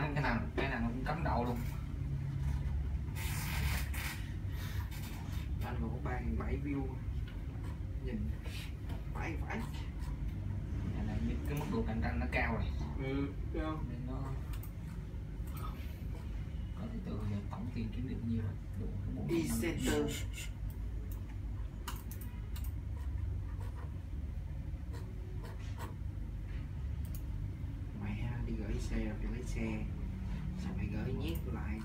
luôn cái nào cái nào cũng cấm đầu luôn. Anh một bàn bảy view. Nhìn phải phải này là cái mức độ cạnh tranh nó cao rồi. Ừ cao nên nó có thể từ tổng tiền kiếm được nhiều rồi đủ cái bộ lấy xe rồi phải lấy xe. Xong phải gửi nhét lại.